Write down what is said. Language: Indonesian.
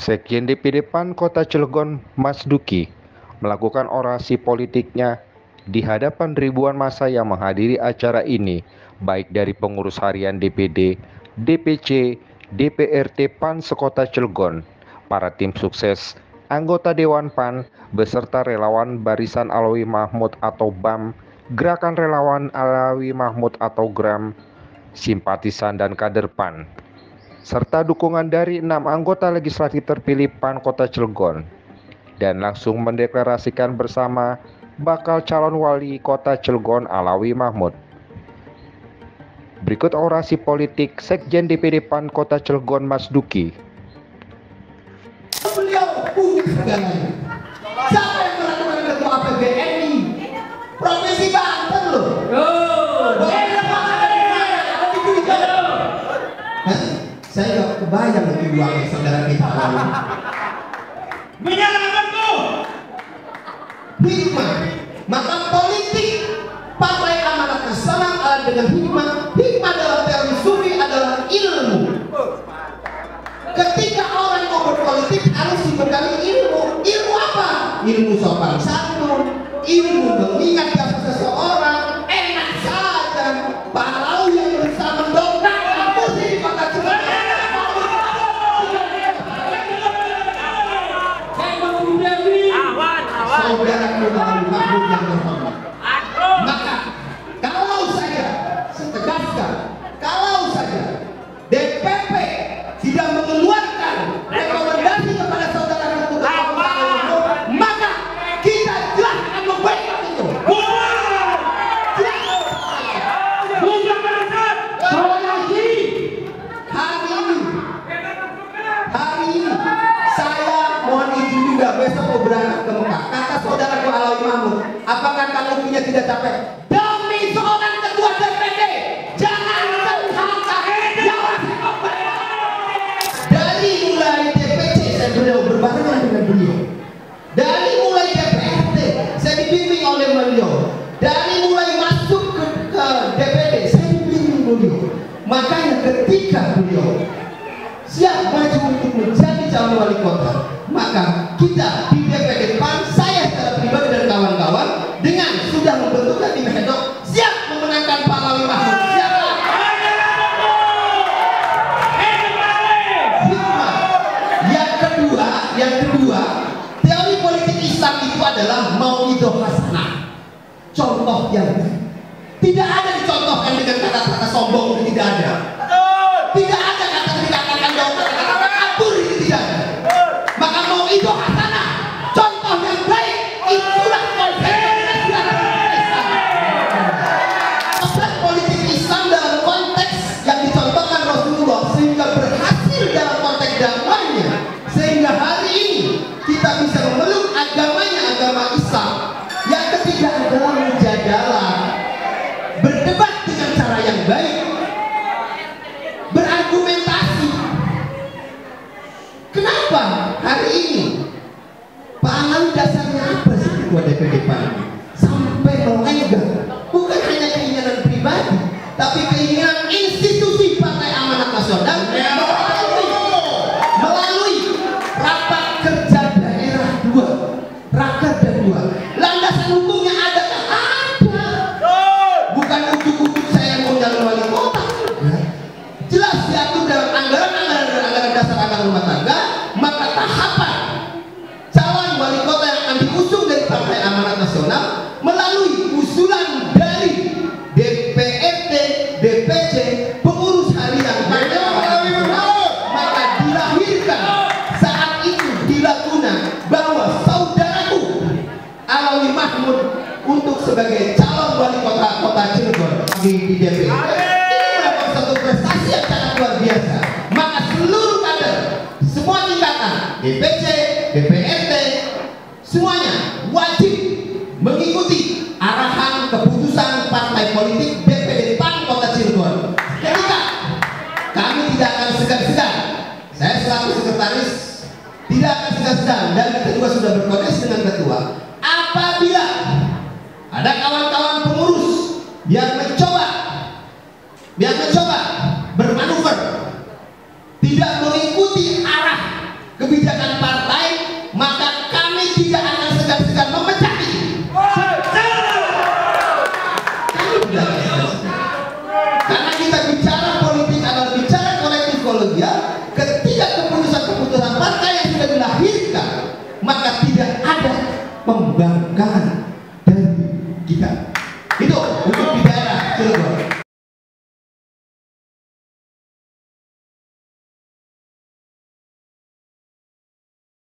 Sekjen DPD PAN Kota Cilegon, Mas Duki, melakukan orasi politiknya di hadapan ribuan masa yang menghadiri acara ini, baik dari pengurus harian DPD, DPC, DPRT PAN Sekota Cilegon, para tim sukses, anggota Dewan PAN, beserta relawan Barisan Alawi Mahmud atau BAM, Gerakan Relawan Alawi Mahmud atau GRAM, simpatisan dan kader PAN serta dukungan dari enam anggota legislatif terpilih PAN Kota Cilegon dan langsung mendeklarasikan bersama bakal calon wali kota Cilegon Alawi Mahmud. Berikut orasi politik Sekjen DPD PAN Kota Cilegon Mas Duki. Kebayang lagi uangnya saudara kita lalu. Menyalahkanku. Hikmah. Maka politik Partai Amanat Nasional adalah dengan hikmah. Saudara Nurul Mahmud yang terhormat. Maka kalau saja setegaskan, kalau saja DPP tidak mengeluarkan rekomendasi kepada saudara maka kita jelas akan membackup itu. Hari ini, saya mohon izin juga besok mau punya tidak capek? Demi seorang ketua DPD, jangan terhangkah Dari mulai DPC saya beliau berbarengan dengan beliau. Dari mulai DPRD saya dibimbing oleh beliau. Dari mulai masuk ke, ke DPD saya dibimbing beliau. Makanya ketika beliau siap maju untuk menjadi calon wali kota, maka kita kedua, teori politik Islam itu adalah mau hasanah. Contoh yang. Tidak ada dicontohkan dengan kata-kata sombong tidak ada. Sehingga hari ini kita bisa memeluk agamanya agama Islam. Yang ketiga adalah raker dan dua landasan hukumnya ada ada. Bukan ujuk-ujuk saya mau jalan wali kota enggak. jelas diatur dalam anggaran-anggaran dan anggaran dasar anggaran rumah tangga maka tahapan Mahmud untuk sebagai calon wali kota kota Cilegon di, di DPRD ini merupakan satu prestasi yang sangat luar biasa. Maka seluruh kader semua tingkatan DPC, DPRD semuanya yang mencoba. Yang mencoba bermanuver. Tidak mengikuti arah kebijakan partai maka kami tidak akan segan-segan memecahnya. Karena kita bicara politik adalah bicara kolektif kolegial ketika keputusan-keputusan partai yang sudah dilahirkan maka tidak ada pembangkangan dari kita. Itu.